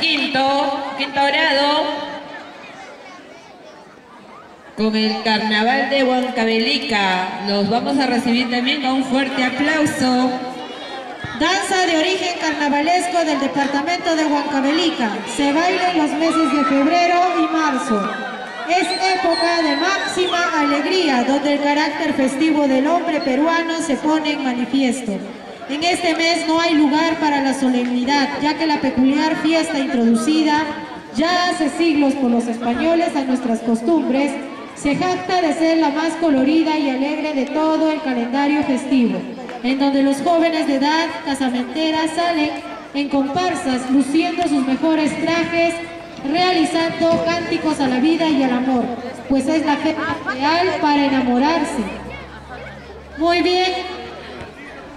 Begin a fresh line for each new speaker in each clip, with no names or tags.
Quinto, quinto grado, con el Carnaval de Huancavelica. Los vamos a recibir también con un fuerte aplauso.
Danza de origen carnavalesco del departamento de Huancavelica. Se baila en los meses de febrero y marzo. Es época de máxima alegría, donde el carácter festivo del hombre peruano se pone en manifiesto. En este mes no hay lugar para la solemnidad, ya que la peculiar fiesta introducida ya hace siglos por los españoles a nuestras costumbres, se jacta de ser la más colorida y alegre de todo el calendario festivo, en donde los jóvenes de edad casamentera salen en comparsas luciendo sus mejores trajes, realizando cánticos a la vida y al amor, pues es la fe ideal para enamorarse. Muy bien,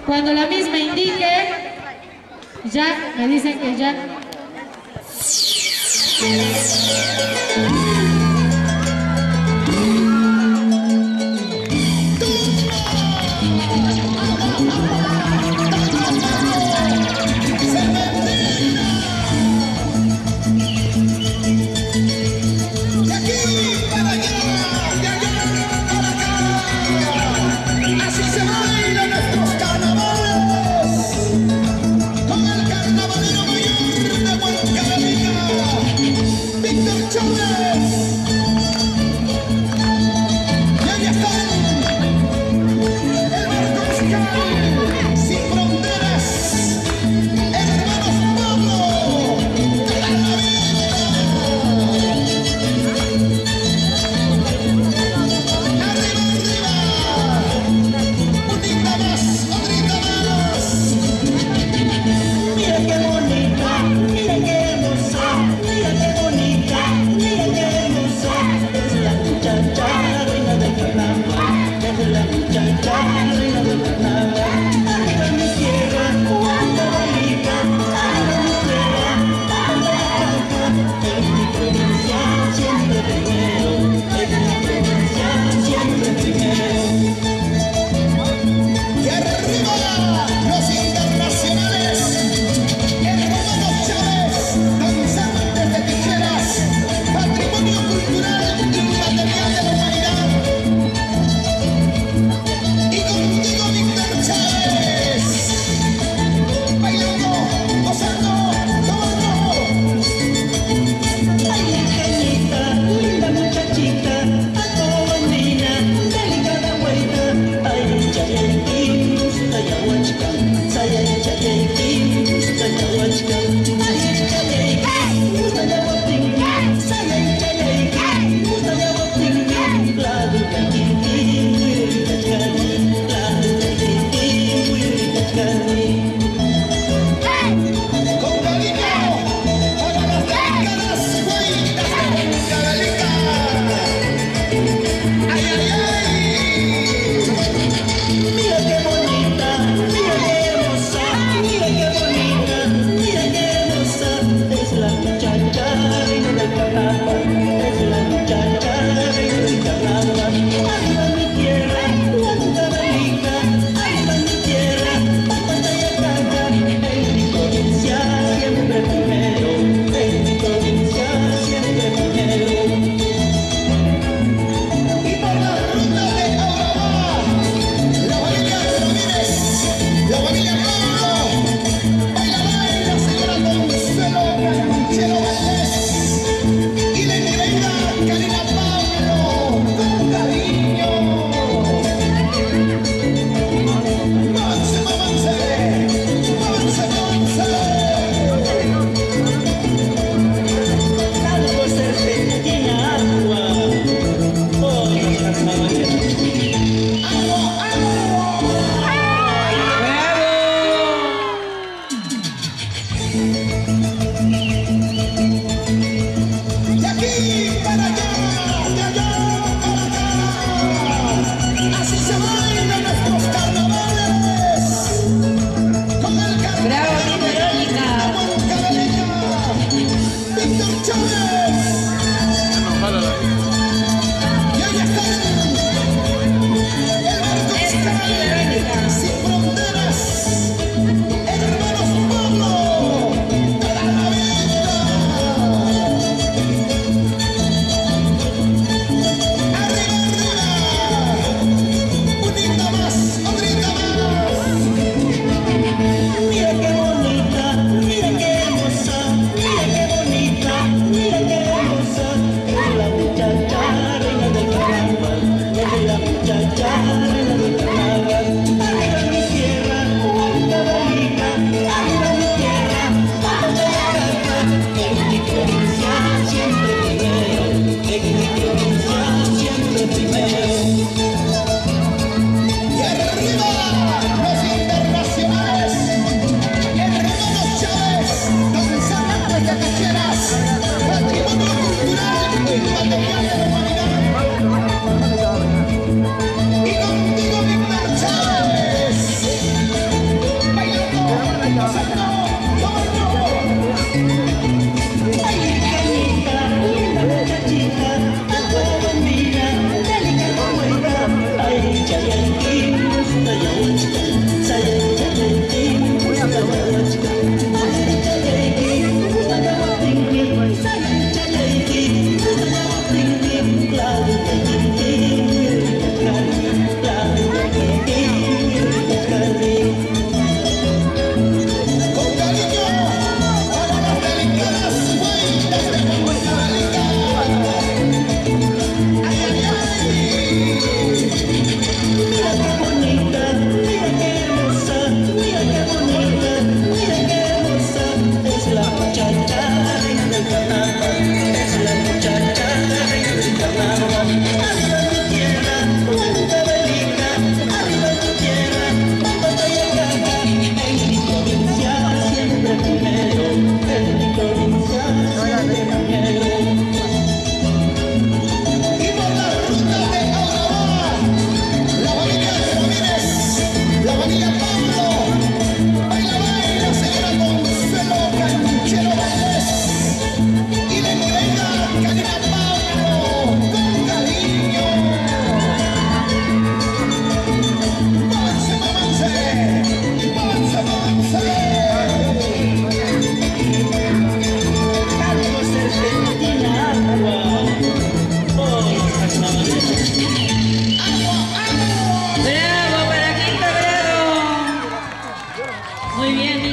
cuando la misma indique, ya, me dicen que ya.
Chile!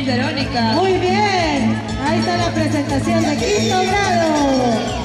Verónica.
Muy bien, ahí está la presentación de Quinto Grado.